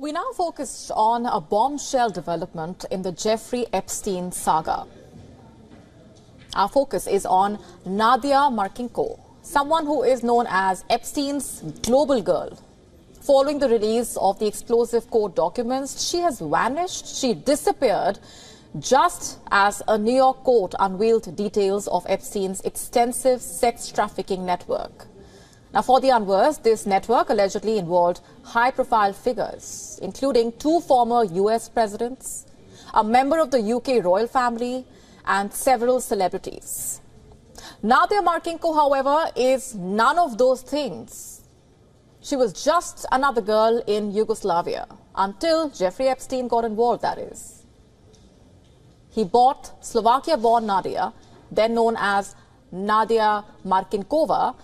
We now focus on a bombshell development in the Jeffrey Epstein saga. Our focus is on Nadia Marcinko, someone who is known as Epstein's global girl. Following the release of the explosive court documents, she has vanished, she disappeared, just as a New York court unveiled details of Epstein's extensive sex trafficking network. Now, for the unversed, this network allegedly involved high profile figures, including two former US presidents, a member of the UK royal family, and several celebrities. Nadia Marcinko, however, is none of those things. She was just another girl in Yugoslavia until Jeffrey Epstein got involved, that is. He bought Slovakia born Nadia, then known as Nadia Marcinkova,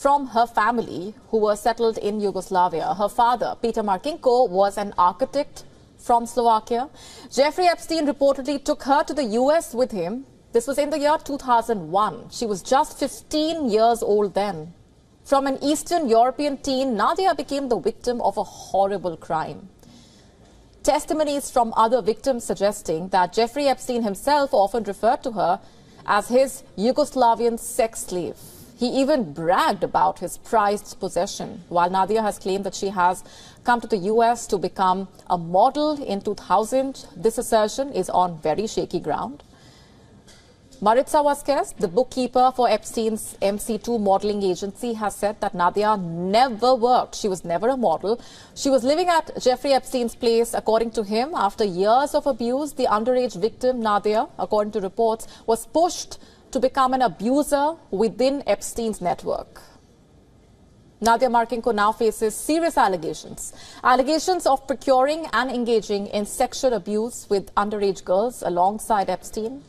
from her family who were settled in Yugoslavia. Her father, Peter Marcinko, was an architect from Slovakia. Jeffrey Epstein reportedly took her to the US with him. This was in the year 2001. She was just 15 years old then. From an Eastern European teen, Nadia became the victim of a horrible crime. Testimonies from other victims suggesting that Jeffrey Epstein himself often referred to her as his Yugoslavian sex slave. He even bragged about his prized possession, while Nadia has claimed that she has come to the US to become a model in 2000. This assertion is on very shaky ground. Maritza Vasquez, the bookkeeper for Epstein's MC2 modeling agency, has said that Nadia never worked. She was never a model. She was living at Jeffrey Epstein's place, according to him. After years of abuse, the underage victim, Nadia, according to reports, was pushed to become an abuser within Epstein's network. Nadia Marcinko now faces serious allegations. Allegations of procuring and engaging in sexual abuse with underage girls alongside Epstein.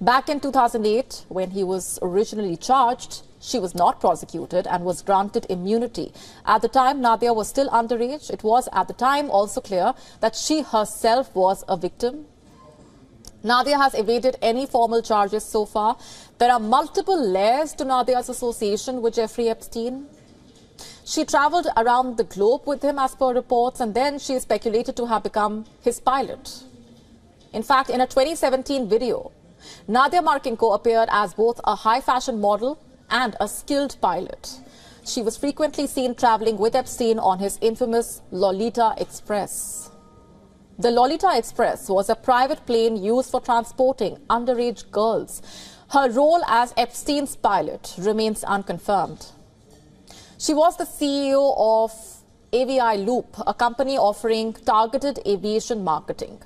Back in 2008, when he was originally charged, she was not prosecuted and was granted immunity. At the time, Nadia was still underage. It was at the time also clear that she herself was a victim Nadia has evaded any formal charges so far. There are multiple layers to Nadia's association with Jeffrey Epstein. She traveled around the globe with him as per reports and then she is speculated to have become his pilot. In fact, in a 2017 video, Nadia Marcinko appeared as both a high fashion model and a skilled pilot. She was frequently seen traveling with Epstein on his infamous Lolita Express. The Lolita Express was a private plane used for transporting underage girls. Her role as Epstein's pilot remains unconfirmed. She was the CEO of Aviloop, a company offering targeted aviation marketing.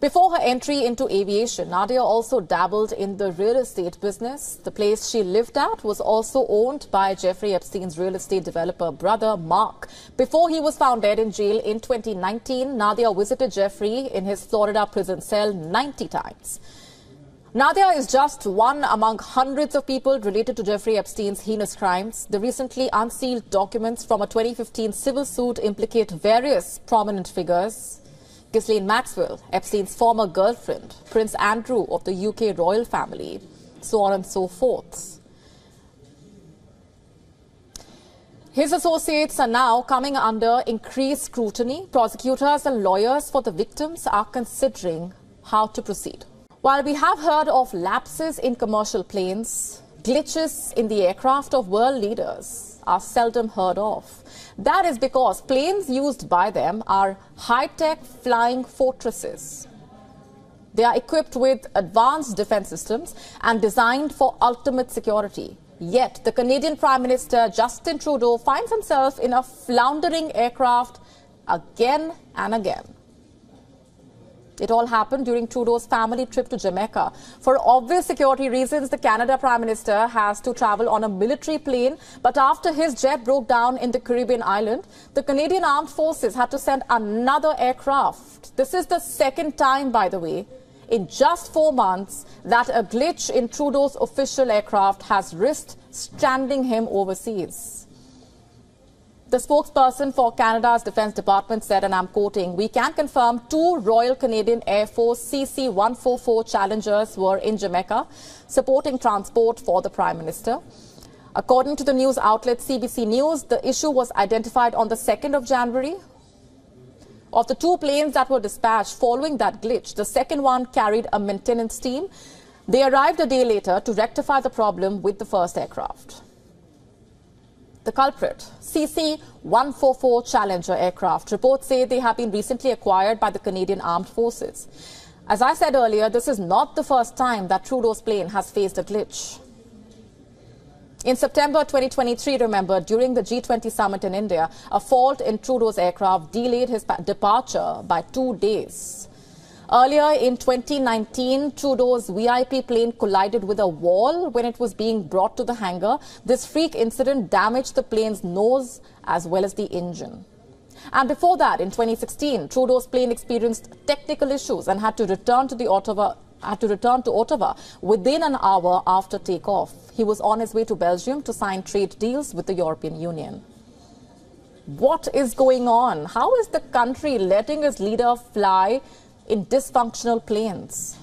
Before her entry into aviation, Nadia also dabbled in the real estate business. The place she lived at was also owned by Jeffrey Epstein's real estate developer brother, Mark. Before he was found dead in jail in 2019, Nadia visited Jeffrey in his Florida prison cell 90 times. Nadia is just one among hundreds of people related to Jeffrey Epstein's heinous crimes. The recently unsealed documents from a 2015 civil suit implicate various prominent figures. Ghislaine Maxwell, Epstein's former girlfriend, Prince Andrew of the UK royal family, so on and so forth. His associates are now coming under increased scrutiny. Prosecutors and lawyers for the victims are considering how to proceed. While we have heard of lapses in commercial planes, glitches in the aircraft of world leaders are seldom heard of. That is because planes used by them are high-tech flying fortresses. They are equipped with advanced defense systems and designed for ultimate security. Yet, the Canadian Prime Minister Justin Trudeau finds himself in a floundering aircraft again and again. It all happened during Trudeau's family trip to Jamaica. For obvious security reasons, the Canada Prime Minister has to travel on a military plane. But after his jet broke down in the Caribbean island, the Canadian Armed Forces had to send another aircraft. This is the second time, by the way, in just four months that a glitch in Trudeau's official aircraft has risked stranding him overseas. The spokesperson for Canada's Defence Department said, and I'm quoting, we can confirm two Royal Canadian Air Force CC-144 Challengers were in Jamaica supporting transport for the Prime Minister. According to the news outlet CBC News, the issue was identified on the 2nd of January Of the two planes that were dispatched following that glitch, the second one carried a maintenance team. They arrived a day later to rectify the problem with the first aircraft. The culprit, CC-144 Challenger aircraft, reports say they have been recently acquired by the Canadian Armed Forces. As I said earlier, this is not the first time that Trudeau's plane has faced a glitch. In September 2023, remember, during the G20 summit in India, a fault in Trudeau's aircraft delayed his departure by two days. Earlier in 2019, Trudeau's VIP plane collided with a wall when it was being brought to the hangar. This freak incident damaged the plane's nose as well as the engine. And before that, in 2016, Trudeau's plane experienced technical issues and had to return to the Ottawa had to return to Ottawa within an hour after takeoff. He was on his way to Belgium to sign trade deals with the European Union. What is going on? How is the country letting its leader fly in dysfunctional planes?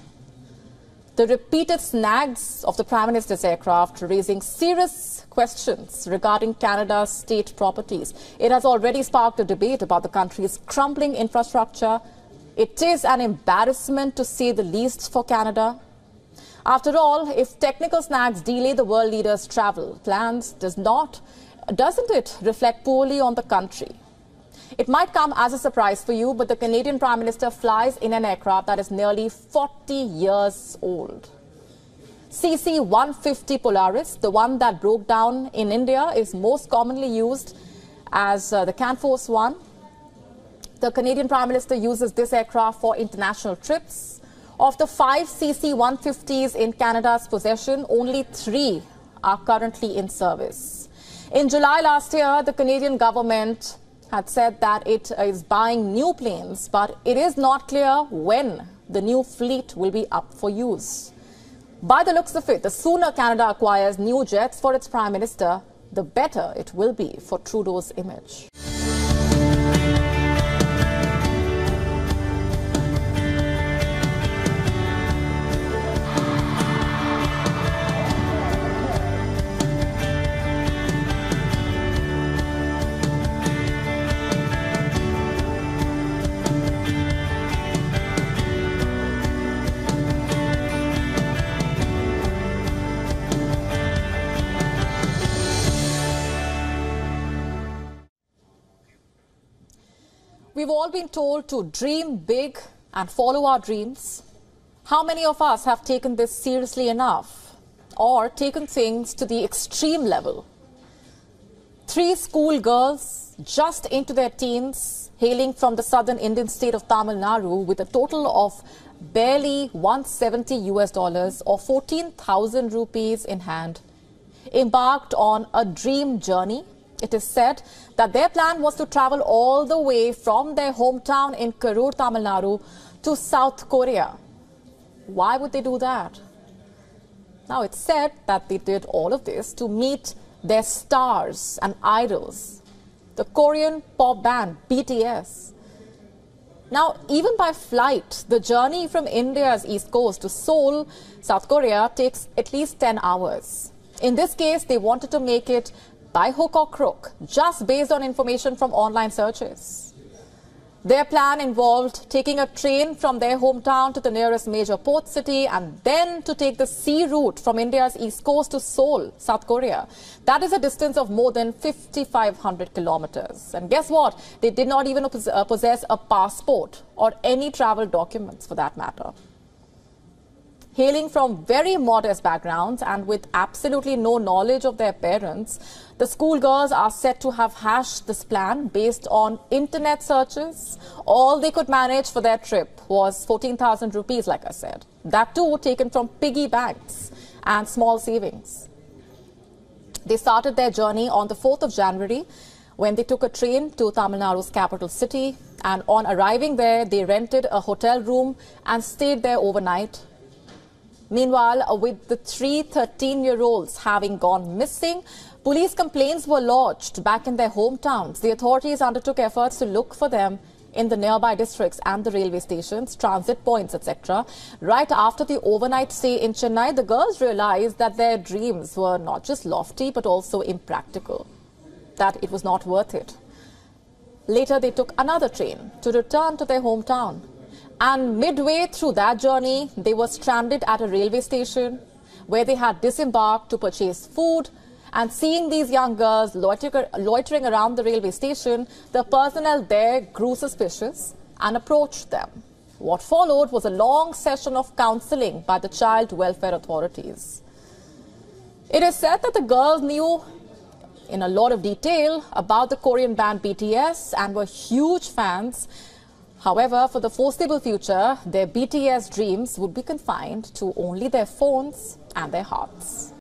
The repeated snags of the Prime Minister's aircraft raising serious questions regarding Canada's state properties. It has already sparked a debate about the country's crumbling infrastructure it is an embarrassment to say the least for Canada. After all, if technical snags delay the world leaders' travel plans, does not, doesn't it reflect poorly on the country? It might come as a surprise for you, but the Canadian Prime Minister flies in an aircraft that is nearly 40 years old. CC-150 Polaris, the one that broke down in India, is most commonly used as uh, the Canforce One. The Canadian Prime Minister uses this aircraft for international trips. Of the five CC-150s in Canada's possession, only three are currently in service. In July last year, the Canadian government had said that it is buying new planes, but it is not clear when the new fleet will be up for use. By the looks of it, the sooner Canada acquires new jets for its Prime Minister, the better it will be for Trudeau's image. We've all been told to dream big and follow our dreams. How many of us have taken this seriously enough or taken things to the extreme level? Three school girls just into their teens, hailing from the southern Indian state of Tamil Nadu with a total of barely 170 US dollars or 14,000 rupees in hand, embarked on a dream journey it is said that their plan was to travel all the way from their hometown in Karur, Tamil Nadu to South Korea. Why would they do that? Now, it's said that they did all of this to meet their stars and idols, the Korean pop band BTS. Now, even by flight, the journey from India's east coast to Seoul, South Korea, takes at least 10 hours. In this case, they wanted to make it by hook or crook, just based on information from online searches. Their plan involved taking a train from their hometown to the nearest major port city and then to take the sea route from India's east coast to Seoul, South Korea. That is a distance of more than 5,500 kilometers. And guess what? They did not even uh, possess a passport or any travel documents for that matter hailing from very modest backgrounds and with absolutely no knowledge of their parents, the schoolgirls are said to have hashed this plan based on internet searches. All they could manage for their trip was 14,000 rupees, like I said. That too taken from piggy banks and small savings. They started their journey on the 4th of January when they took a train to Tamil Nadu's capital city. And on arriving there, they rented a hotel room and stayed there overnight Meanwhile, uh, with the three 13-year-olds having gone missing, police complaints were lodged back in their hometowns. The authorities undertook efforts to look for them in the nearby districts and the railway stations, transit points, etc. Right after the overnight stay in Chennai, the girls realized that their dreams were not just lofty but also impractical, that it was not worth it. Later, they took another train to return to their hometown. And midway through that journey, they were stranded at a railway station where they had disembarked to purchase food. And seeing these young girls loitering around the railway station, the personnel there grew suspicious and approached them. What followed was a long session of counseling by the child welfare authorities. It is said that the girls knew in a lot of detail about the Korean band BTS and were huge fans. However, for the foreseeable future, their BTS dreams would be confined to only their phones and their hearts.